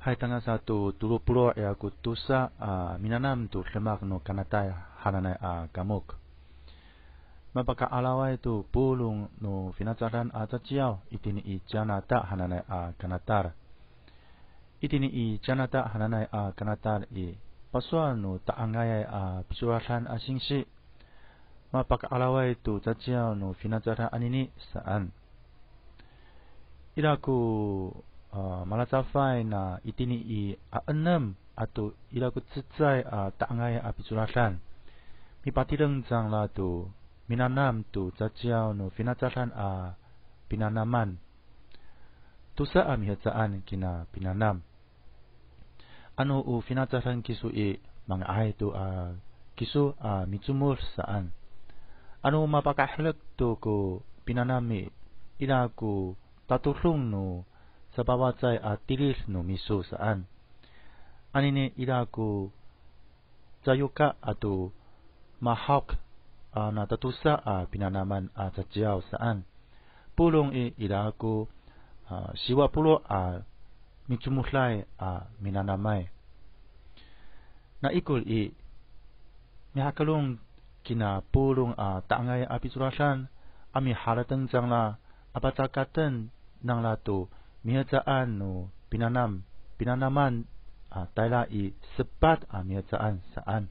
Hai tanggal satu tulu pulo ya ku tusa a minanam tu lemak no kanatay hananay a kamuk. Mapaka alaway tu pulung no finacaran a tachiao itini i janata hananay a kanatar. Itini i janata hananay a kanatar i paswa no taangay a pisurasan a singsi. Mapaka alaway tu tachiao no finacaran anini saan. Ila ku uh, malatafai na itini i a enam atau ila ku tsitsai a taangai a piculasan. Mi patireng jang la tu minanam tu jajiao no finacaran a pinanaman. Tusa a mihetsaan kina pinanam. Ano u finacaran kisu i ay tu a kisu a mitsumur saan. Ano mapakahlek tu ku pinanami ila ku sa bawat say at tilis no miso saan. Anine ila ko sayuka ato mahawk uh, na pinanaman uh, sa saan. Pulong i ila ko siwa pulo a uh, mitsumuslay a minanamay. Na ikul i mihajaan no pinanam pinanaman uh, taila i sepat uh, mihajaan saan